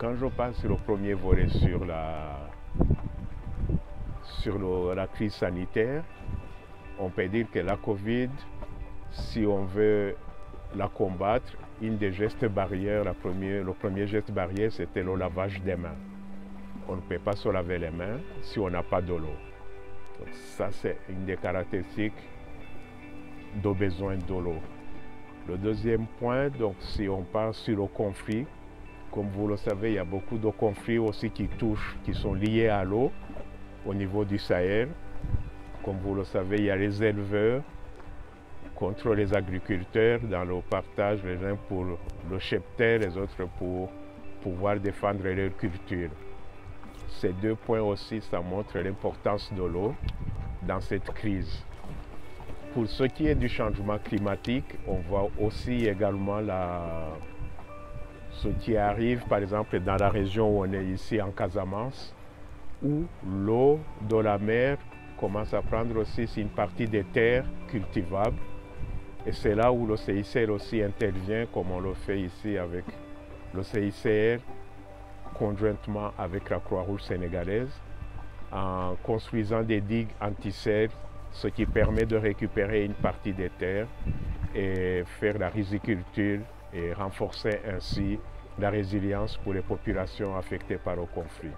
Quand je passe sur le premier volet sur la, sur la crise sanitaire, on peut dire que la COVID, si on veut la combattre, une des gestes barrières, le premier geste barrière, c'était le lavage des mains. On ne peut pas se laver les mains si on n'a pas de l'eau. Donc ça, c'est une des caractéristiques de besoin de l'eau. Le deuxième point, donc si on part sur le conflit, comme vous le savez, il y a beaucoup de conflits aussi qui touchent, qui sont liés à l'eau au niveau du Sahel. Comme vous le savez, il y a les éleveurs contre les agriculteurs dans le partage, les uns pour le cheptel, les autres pour pouvoir défendre leur culture. Ces deux points aussi, ça montre l'importance de l'eau dans cette crise. Pour ce qui est du changement climatique, on voit aussi également la, ce qui arrive, par exemple, dans la région où on est ici en Casamance, où l'eau de la mer commence à prendre aussi une partie des terres cultivables. Et c'est là où le CICR aussi intervient, comme on le fait ici avec le CICR, conjointement avec la Croix-Rouge sénégalaise, en construisant des digues anti-serre, ce qui permet de récupérer une partie des terres et faire la riziculture et renforcer ainsi la résilience pour les populations affectées par le conflit.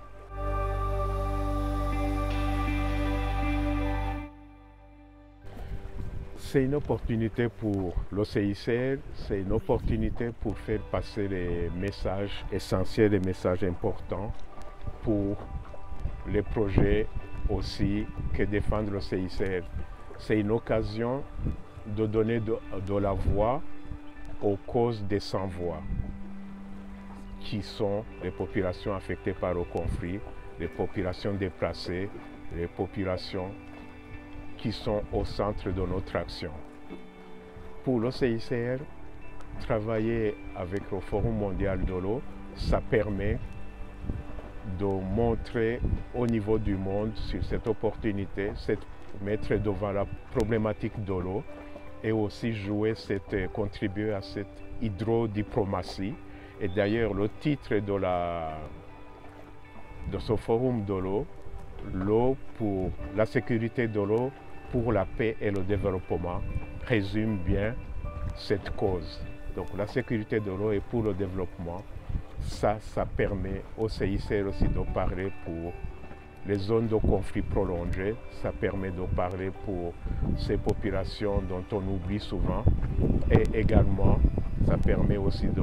C'est une opportunité pour l'OCICR, c'est une opportunité pour faire passer les messages essentiels, les messages importants pour les projets aussi que défendre le CICR. C'est une occasion de donner de, de la voix aux causes des sans-voix, qui sont les populations affectées par le conflit, les populations déplacées, les populations qui sont au centre de notre action. Pour le CICR, travailler avec le Forum mondial de l'eau, ça permet de montrer au niveau du monde sur cette opportunité, cette, mettre devant la problématique de l'eau et aussi jouer, cette, contribuer à cette hydrodiplomatie. Et d'ailleurs, le titre de, la, de ce forum de l'eau, l'eau pour la sécurité de l'eau, pour la paix et le développement, résume bien cette cause. Donc la sécurité de l'eau et pour le développement, ça, ça permet au CICR aussi de parler pour les zones de conflit prolongés, ça permet de parler pour ces populations dont on oublie souvent et également ça permet aussi de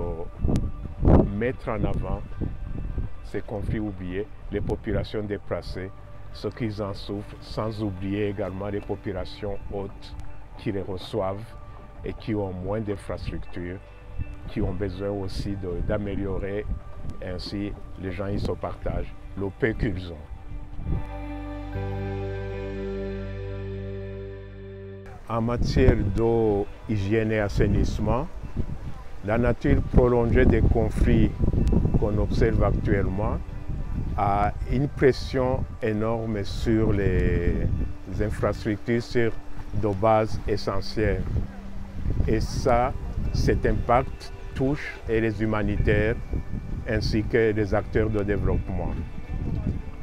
mettre en avant ces conflits oubliés, les populations déplacées, ce qu'ils en souffrent, sans oublier également les populations hautes qui les reçoivent et qui ont moins d'infrastructures, qui ont besoin aussi d'améliorer ainsi les gens ils se partagent le peu qu'ils ont. En matière d'eau, hygiène et assainissement, la nature prolongée des conflits qu'on observe actuellement a une pression énorme sur les infrastructures, sur de bases essentielles. Et ça, cet impact touche les humanitaires ainsi que les acteurs de développement.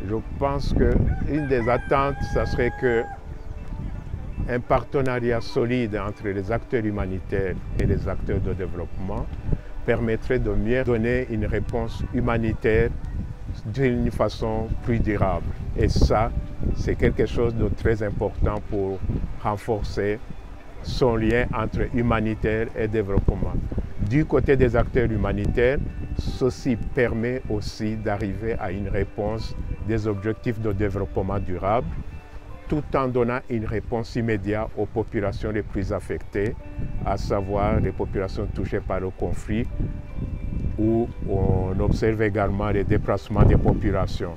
Je pense qu'une des attentes, ça serait que un partenariat solide entre les acteurs humanitaires et les acteurs de développement permettrait de mieux donner une réponse humanitaire d'une façon plus durable. Et ça, c'est quelque chose de très important pour renforcer son lien entre humanitaire et développement. Du côté des acteurs humanitaires, ceci permet aussi d'arriver à une réponse des objectifs de développement durable tout en donnant une réponse immédiate aux populations les plus affectées, à savoir les populations touchées par le conflit, où on observe également les déplacements des populations.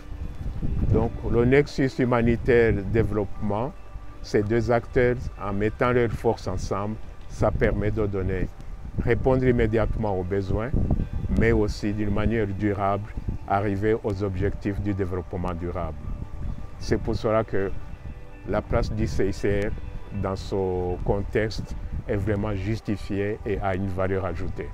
Donc le nexus humanitaire-développement, ces deux acteurs, en mettant leurs forces ensemble, ça permet de donner, répondre immédiatement aux besoins, mais aussi d'une manière durable, arriver aux objectifs du développement durable. C'est pour cela que la place du CICR dans ce contexte est vraiment justifiée et a une valeur ajoutée.